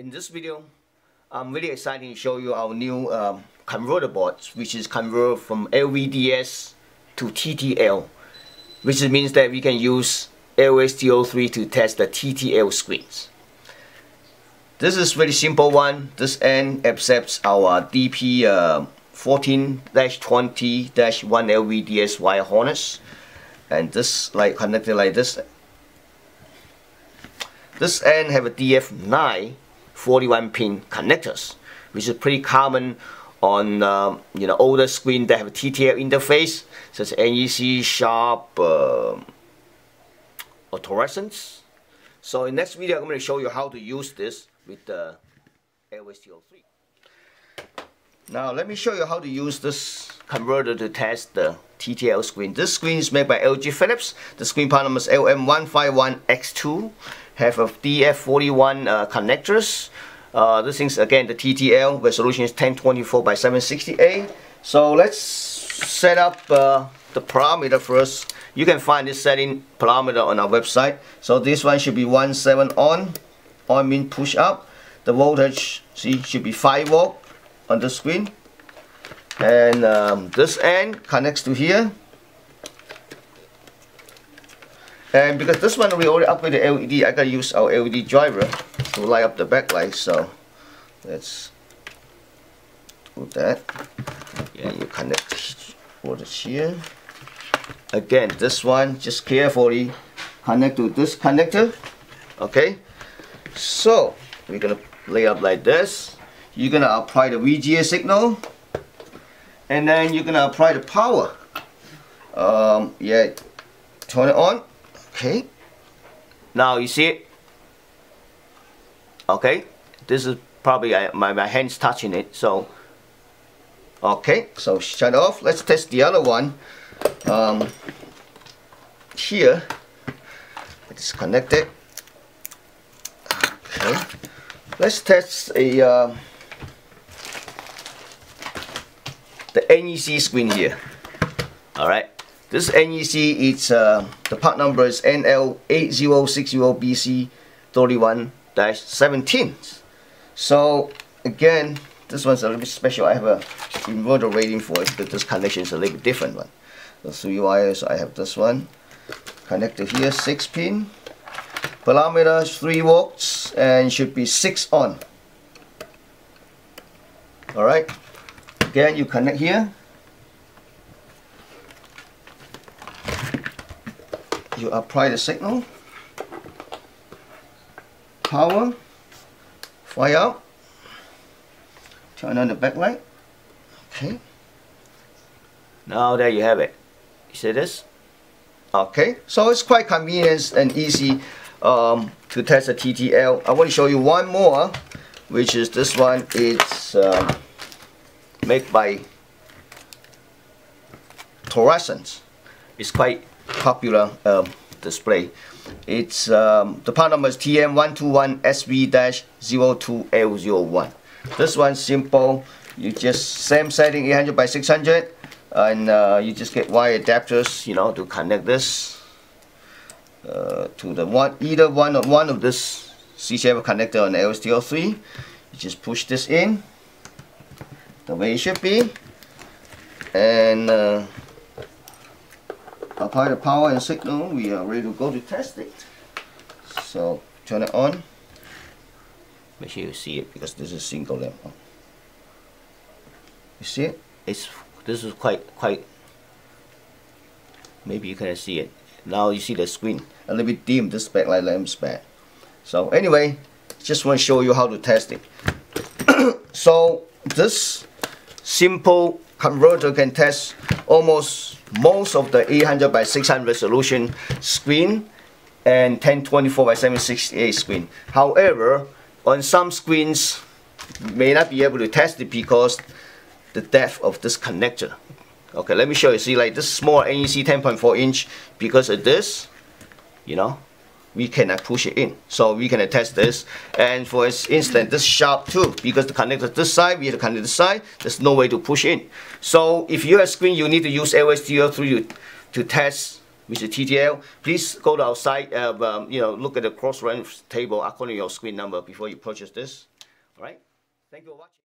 In this video, I'm really excited to show you our new um, converter board, which is convert from LVDS to TTL, which means that we can use LST03 to test the TTL screens. This is very simple one. This end accepts our DP 14-20-1 LVDS wire harness, and this like connected like this. This end have a DF9 41 pin connectors, which is pretty common on uh, you know older screen that have a TTL interface, such as NEC, Sharp, uh, or Torisan. So in next video, I'm going to show you how to use this with the LST03. Now let me show you how to use this converter to test the TTL screen. This screen is made by LG Philips. The screen part number is LM151X2 have a DF41 uh, connectors. Uh, this is again the TTL resolution is 1024 by 768. So let's set up uh, the parameter first. You can find this setting parameter on our website. So this one should be 17 on. On mean push up. The voltage see should be 5 volt on the screen. And um, this end connects to here. And because this one we already upgraded the LED, I gotta use our LED driver to light up the backlight. So let's do that. And you connect voltage here. Again, this one just carefully connect to this connector. Okay. So we're gonna lay up like this. You're gonna apply the VGA signal, and then you're gonna apply the power. Um, yeah, turn it on okay. Now you see it okay this is probably uh, my, my hands touching it so. Okay so shut off. Let's test the other one. Um, here. Disconnect it. Okay. Let's test a uh, the NEC screen here. Alright this NEC, it's uh, the part number is NL8060BC31-17. So again, this one's a little bit special. I have a inverter rating for it, but this connection is a little bit different one. The three wires, I have this one connected here, six pin. Parameter 3 volts and should be 6 on. Alright, again you connect here you apply the signal, power, fire up, turn on the backlight, okay. Now there you have it. You see this? Okay, so it's quite convenient and easy um, to test the TTL. I want to show you one more, which is this one. It's um, made by Torisan. It's quite popular um, display. It's um, the part number is TM121SV-02L01. This one simple. You just same setting 800 by 600, and uh, you just get wire adapters, you know, to connect this uh, to the one either one of one of this CCF connector on LST03. You just push this in the way it should be, and uh, apply the power and signal, we are ready to go to test it. So turn it on. Make sure you see it because this is single lamp. You see it? It's this is quite quite. Maybe you can see it. Now you see the screen a little bit dim. This backlight lamp's bad. So anyway, just want to show you how to test it. so this simple converter can test almost most of the 800 by 600 resolution screen and 1024 by 768 screen. However, on some screens, may not be able to test it because the depth of this connector. Okay, let me show you. See, like this small NEC 10.4 inch, because of this, you know, we cannot push it in. So we can test this. And for instance, this sharp too, because the connector this side, we have to connect this side, there's no way to push in. So if you have screen, you need to use LST03 to, to test with the TTL. Please go to our site, uh, um, you know, look at the cross-reference table according to your screen number before you purchase this. All right? Thank you for watching.